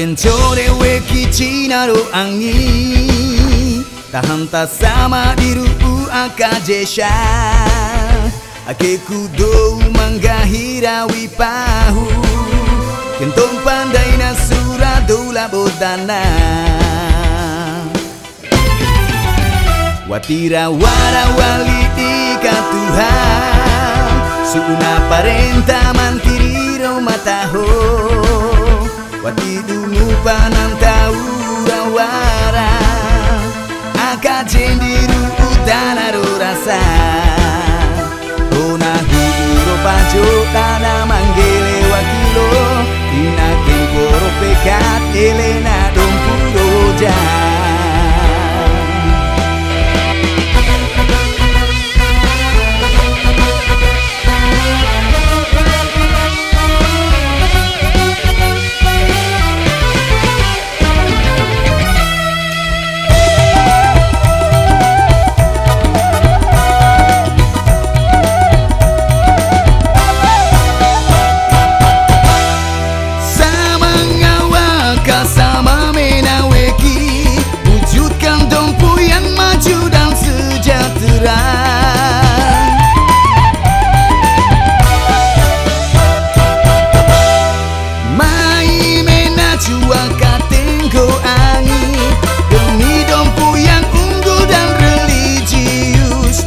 bencore weki cinaro angi Tahanta sama diru akajesha Ake kudo manggahira wipahu Kentong pandai na suradola bodana Watira wara wali ika Tuhan Suna parenta mantiriro mataho Wati dungu pananta wara Aka cendiru utana rasa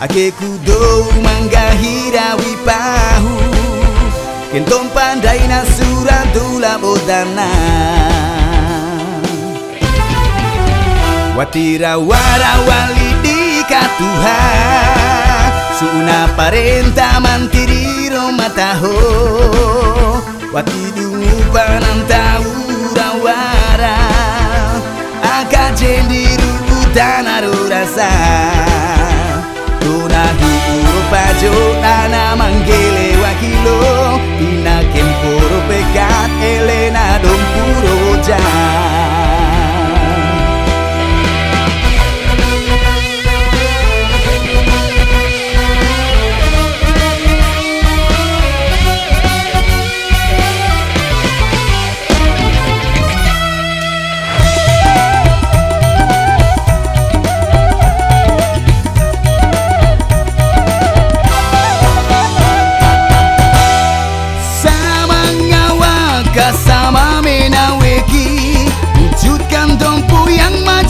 Ake kudo manggahira wipahu. Kentong pandai na suradula bodana. Watira wara wali ka Tuhan Suna parenta mantiriro mataho Wati dungu pananta urawara Aka cendiru utana rasa радио.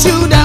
you down.